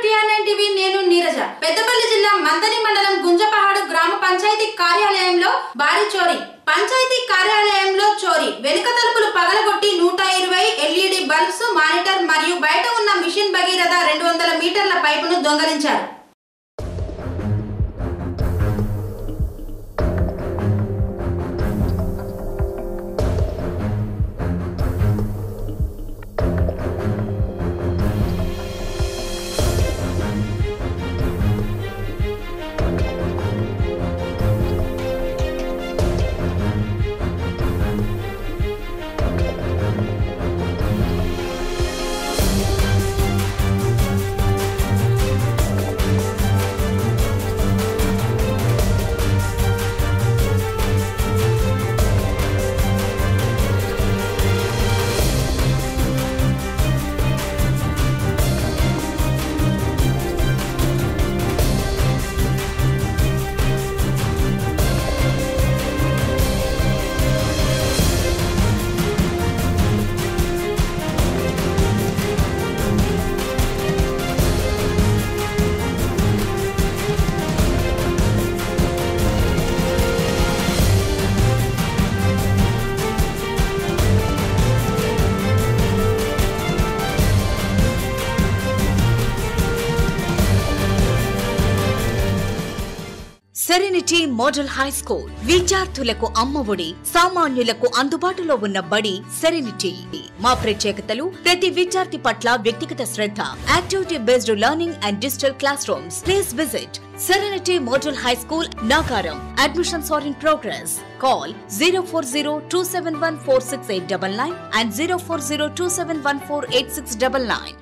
TV నేను నీరజ. పెద్దపల్లి జిల్లా మందని మండలం గుంజపహాడు గ్రామ పంచాయతీ కార్యాలయంలో భారీ చోరీ. పంచాయతీ కార్యాలయంలో చోరీ. వెనుక తలుపులు పగలగొట్టి నూట ఇరవై ఎల్ఈడి బల్బ్స్ మానిటర్ మరియు బయట ఉన్న మిషన్ భగీరథ రెండు వందల మీటర్ల పైపును దొంగలించారు. సెరెనిటీ మోడల్ హై స్కూల్ విద్యార్థులకు అమ్మఒడి సామాన్యులకు అందుబాటులో ఉన్న బడి సెరెనిటీ మా ప్రత్యేకతలు ప్రతి విద్యార్థి పట్ల వ్యక్తిగత శ్రద్ధ activity based learning and digital class rooms please visit Serenity model high school Nakaram admissions are in progress call zero four zero two seven one four six eight double nine and zero four zero two seven one four eight six double nine